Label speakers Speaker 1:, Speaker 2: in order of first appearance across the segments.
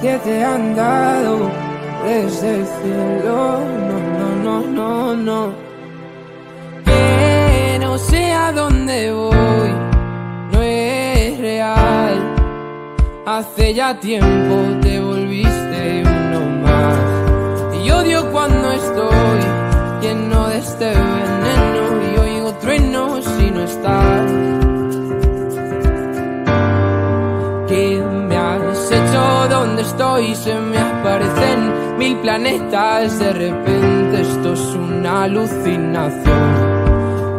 Speaker 1: que te han dado desde el cielo. No, no, no, no, no. Que no sé a dónde voy, no es real. Hace ya tiempo te volviste uno más. Y odio cuando estoy lleno de este veneno y oigo truenos si no estás. Estoy? Se me aparecen mil planetas. De repente esto es una alucinación.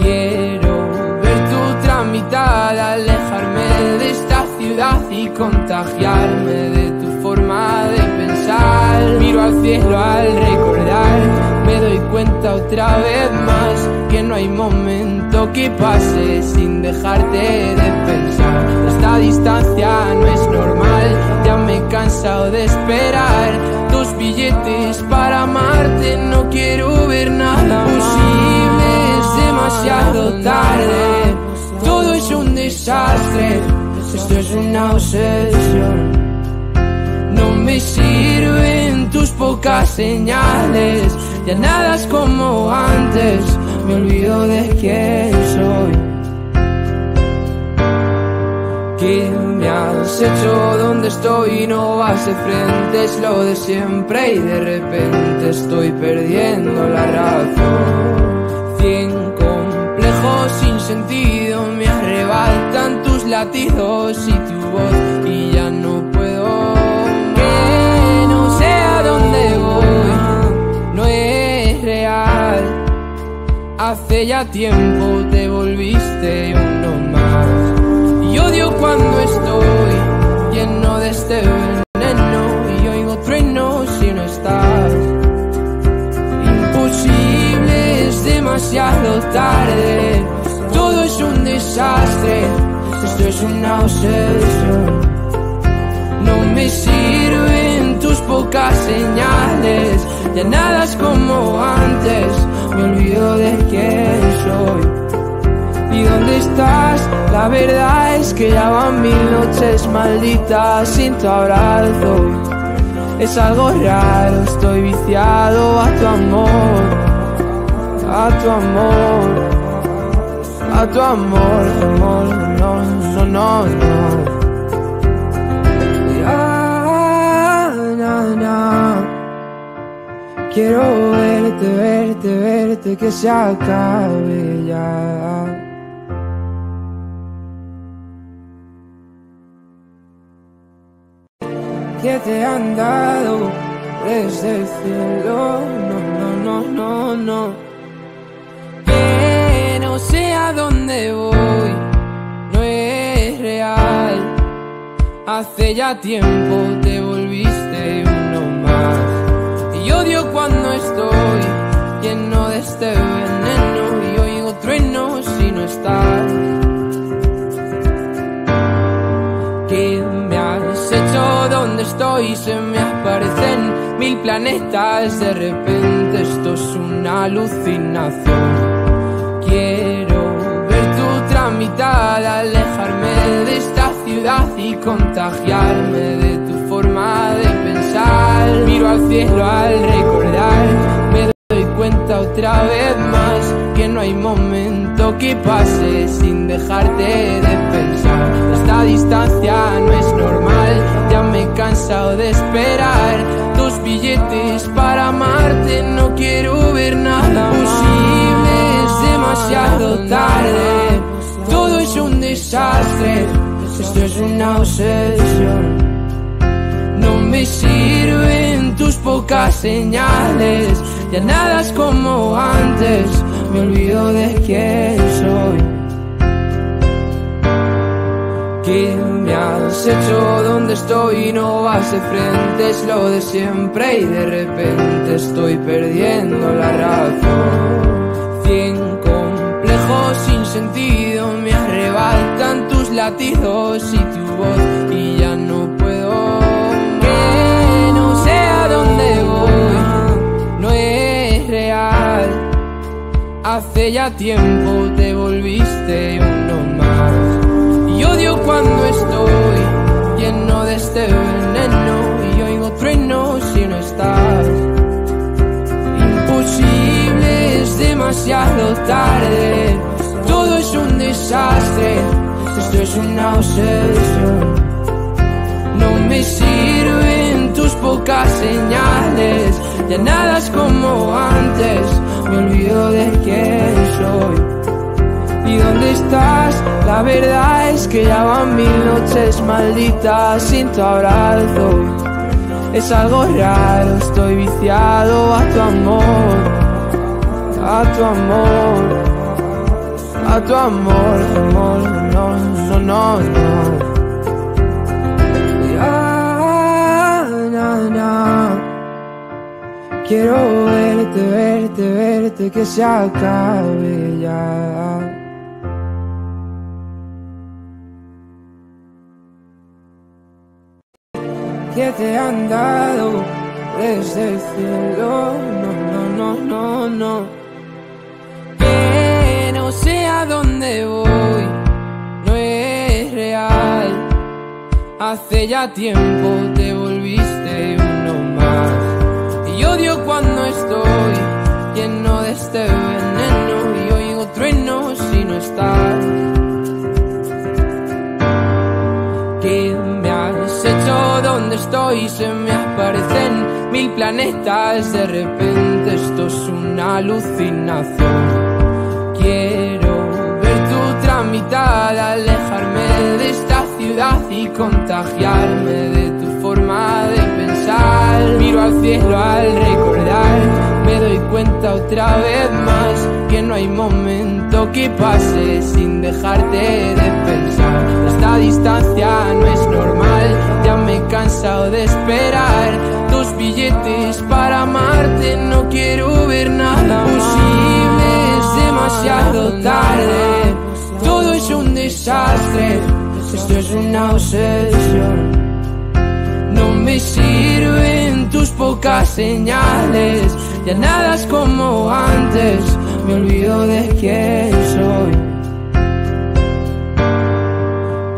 Speaker 1: Quiero ver tu tramitada, alejarme de esta ciudad y contagiarme de tu forma de pensar. Miro al cielo al recordar, me doy cuenta otra vez más que no hay momento que pase sin dejarte de pensar. Esta distancia no es normal, ya me he cansado de esperar tus billetes para amarte. No quiero ver nada posible, es demasiado tarde. Todo es un desastre, esto es una obsesión. No me sirven tus pocas señales, ya nada es como antes, me olvido de quién soy. ¿Qué me has hecho? ¿Dónde estoy? No vas de frente, es lo de siempre y de repente estoy perdiendo la razón. Cien complejos sin sentido me arrebatan tus latidos y tu voz y Ya tiempo te volviste uno más. Y odio cuando estoy lleno de este veneno y oigo truenos si no estás. Imposible, es demasiado tarde. Todo es un desastre. Esto es una obsesión. No me sirven tus pocas señales. Ya nada es como antes. Me olvido de quién ¿Y dónde estás? La verdad es que ya van mil noches malditas sin tu abrazo. Es algo raro, estoy viciado a tu amor, a tu amor, a tu amor, amor, no, no, no, no. Quiero verte, verte, verte, que se acabe ya. que te han dado desde el cielo. No, no, no, no, no. Que no sé a dónde voy, no es real. Hace ya tiempo te odio cuando estoy lleno de este veneno y oigo truenos si no estás. ¿Qué me has hecho? ¿Dónde estoy? Se me aparecen mil planetas. De repente esto es una alucinación. Quiero ver tu tramitada, alejarme de esta ciudad y contagiarme de tu forma de Miro al cielo al recordar, me doy cuenta otra vez más que no hay momento que pase sin dejarte de pensar. Esta distancia no es normal, ya me he cansado de esperar tus billetes para amarte. No quiero ver nada posible, es demasiado tarde. Todo es un desastre, esto es una obsesión. Me sirven tus pocas señales, ya nada es como antes, me olvido de quién soy. ¿Qué me has hecho? ¿Dónde estoy? No vas de frente, es lo de siempre y de repente estoy perdiendo la razón. Cien complejos sin sentido me arrebatan tus latidos y tu voz hace ya tiempo te volviste uno más. Y odio cuando estoy lleno de este veneno y oigo truenos si no estás. Imposible, es demasiado tarde. Todo es un desastre, esto es una obsesión. No me sirven tus pocas señales, ya nada es como antes de quién soy. ¿Y dónde estás? La verdad es que ya van mil noches malditas sin tu abrazo. Es algo raro, estoy viciado a tu amor, a tu amor, a tu amor, amor, no, no, no, no. Quiero verte, verte, verte, que se acabe ya. que te han dado desde el cielo. No, no, no, no, no. Que no sé a dónde voy, no es real. Hace ya tiempo te odio cuando estoy lleno de este veneno y oigo truenos si no estás. ¿Qué me has hecho? ¿Dónde estoy? Se me aparecen mil planetas. De repente esto es una alucinación. Quiero ver tu tramitada, alejarme de esta ciudad y contagiarme de tu forma de pensar. Miro al cielo al recordar, me doy cuenta otra vez más que no hay momento que pase sin dejarte de pensar. Esta distancia no es normal, ya me he cansado de esperar tus billetes para amarte. No quiero ver nada posible, es demasiado tarde. Todo es un desastre, esto es una obsesión. Me sirven tus pocas señales, ya nada es como antes, me olvido de quién soy.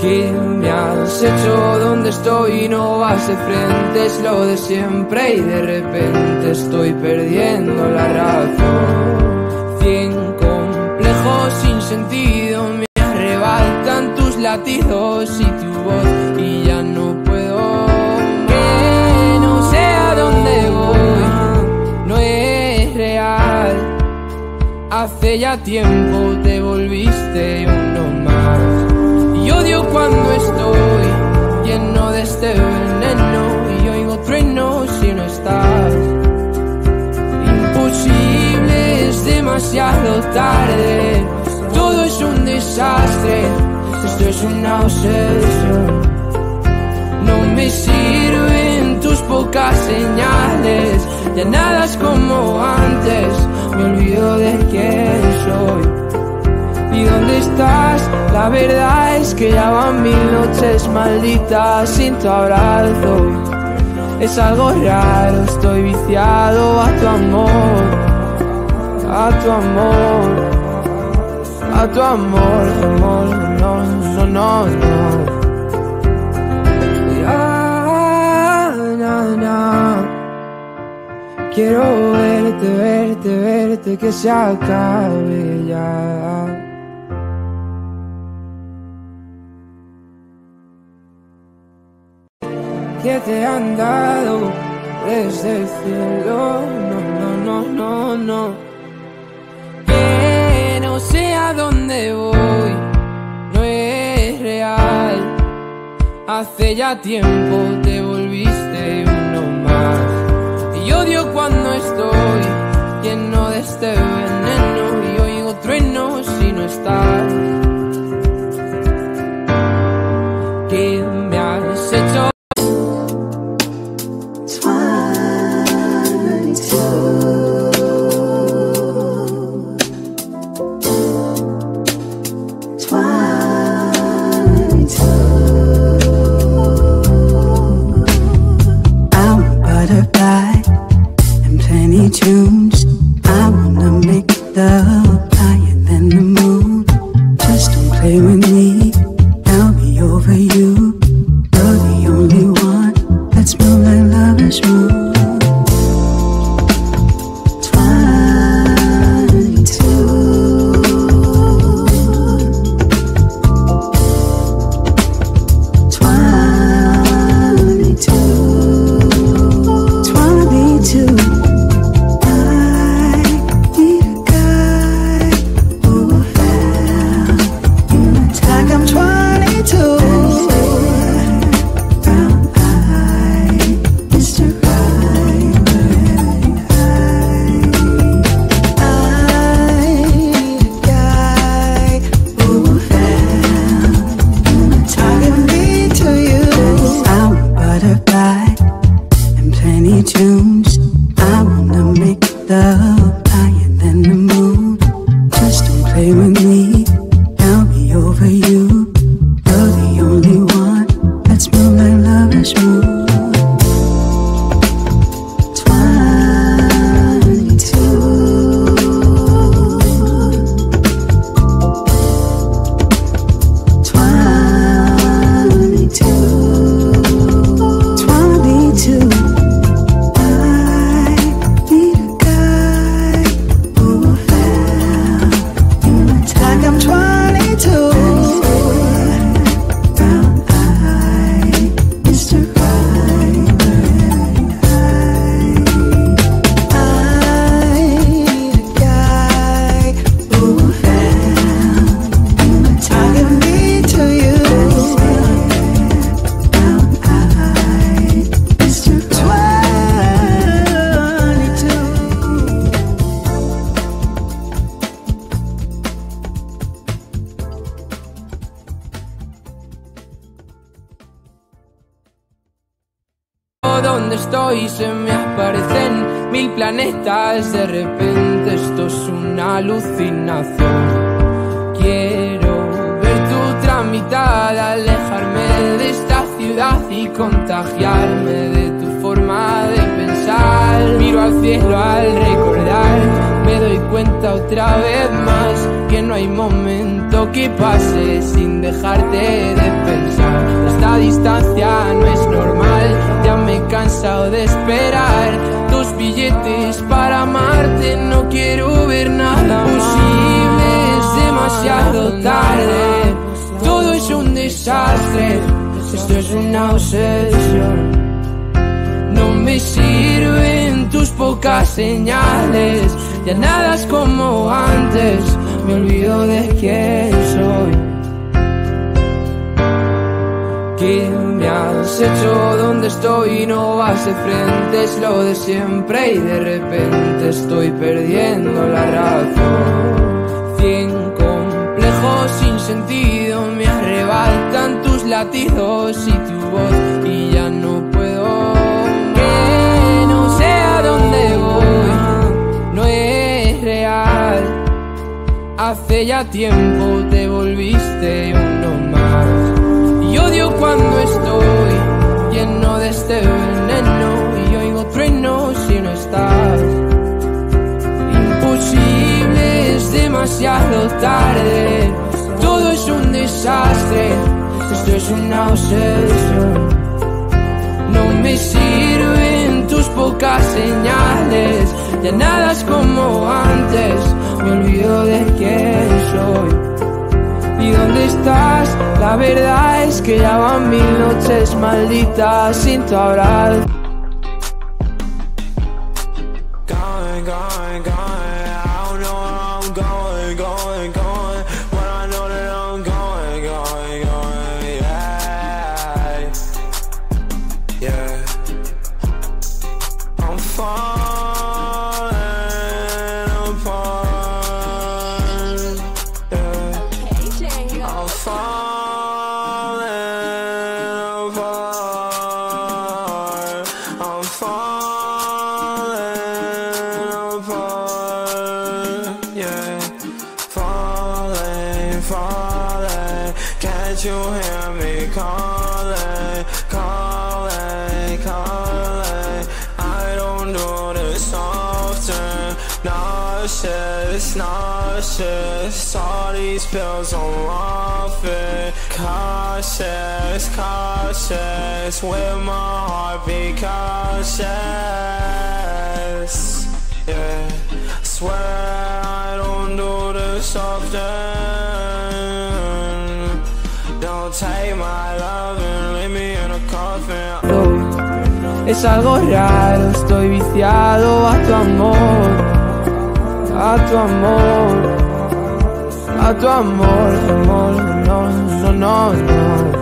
Speaker 1: ¿Qué me has hecho? ¿Dónde estoy? No vas de frente, es lo de siempre y de repente estoy perdiendo la razón. Cien complejos sin sentido me arrebatan tus latidos y Hace ya tiempo te volviste uno más. Y odio cuando estoy lleno de este veneno y oigo truenos si no estás. Imposible, es demasiado tarde. Todo es un desastre, esto es una obsesión. No me sirven tus pocas señales, ya nada es como antes, me olvido de quién soy. ¿Y dónde estás? La verdad es que ya van mil noches malditas sin tu abrazo. Es algo raro, estoy viciado a tu amor, a tu amor, a tu amor, amor, no, no, no, no. Quiero verte, verte, verte, que se acabe ya. que te han dado desde el cielo. No, no, no, no, no. Que no sé a dónde voy, no es real. Hace ya tiempo te cuando estoy lleno de este veneno y oigo truenos si no estás. Planetas De repente esto es una alucinación. Quiero ver tu tramitada Alejarme de esta ciudad y contagiarme de tu forma de pensar. Miro al cielo al recordar Me doy cuenta otra vez más Que no hay momento que pase sin dejarte de pensar. Esta distancia no es normal Ya me he cansado de esperar billetes para amarte No quiero ver nada posible Es demasiado tarde Todo es un desastre. Esto es una obsesión. No me sirven tus pocas señales, ya nada es como antes, me olvido de quién hecho? ¿Dónde estoy? No vas de frente, es lo de siempre y de repente estoy perdiendo la razón. Cien complejos sin sentido me arrebatan tus latidos y tu voz y ya no puedo que no sé a dónde voy, no es real. Hace ya tiempo te volviste uno más. Y odio cuando estoy es una obsesión. No me sirven tus pocas señales, ya nada es como antes, me olvido de quién soy. ¿Y dónde estás? La verdad es que ya van mil noches malditas sin tu abrazo.
Speaker 2: Falling. Can't you hear me calling, calling, calling? I don't do this often. Nauseous, nauseous. All these pills off it. Cautious, cautious. With my heart be cautious. Yeah. Swear I take my love and leave me in a coffin.
Speaker 1: Es algo raro, estoy viciado a tu amor, a tu amor, a tu amor, amor, no, no, no, no.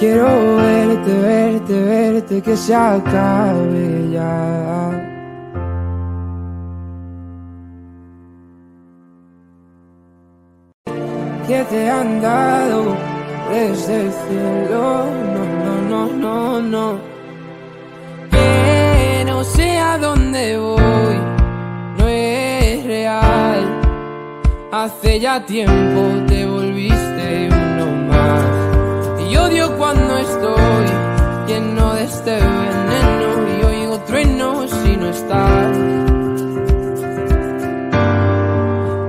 Speaker 1: Quiero verte, verte, verte, que se acabe ya. que te han dado desde el cielo. No, no, no, no, no. Que no sé a dónde voy, no es real. Hace ya tiempo cuando estoy lleno de este veneno y oigo truenos si no estás.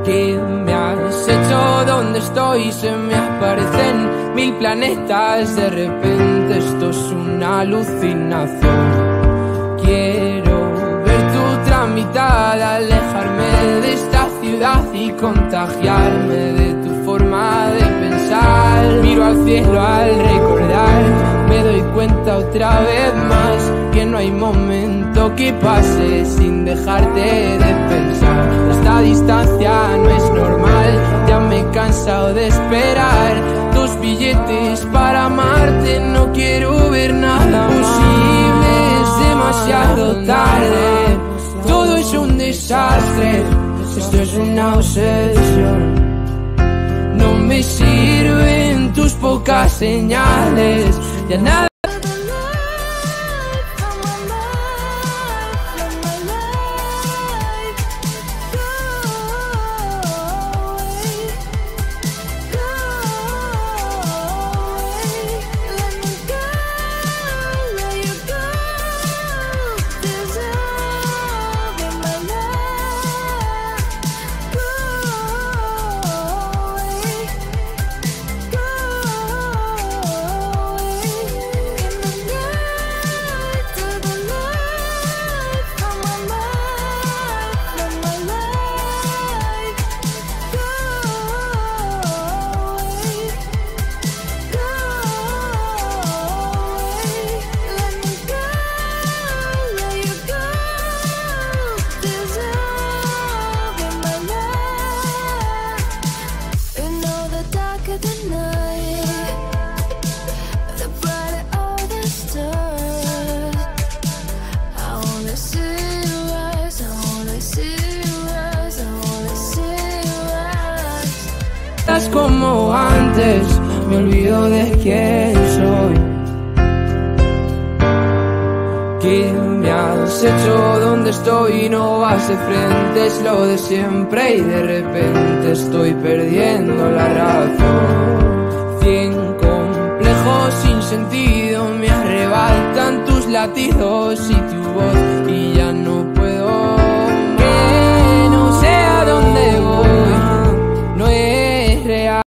Speaker 1: ¿Qué me has hecho? ¿Dónde estoy? Se me aparecen mil planetas. De repente esto es una alucinación. Quiero ver tu tramitada, alejarme de esta ciudad y contagiarme de pensar. Miro al cielo al recordar, me doy cuenta otra vez más que no hay momento que pase sin dejarte de pensar. Esta distancia no es normal, ya me he cansado de esperar tus billetes para amarte. No quiero ver nada posible, es demasiado tarde. Todo es un desastre, esto es una obsesión. No me sirven tus pocas señales, ya nada. Estás como antes, me olvido de quién soy. ¿Qué me has hecho? ¿Dónde estoy? No vas de frente, es lo de siempre y de repente estoy perdiendo la razón. Cien complejos sin sentido me arrebatan tus latidos y tu voz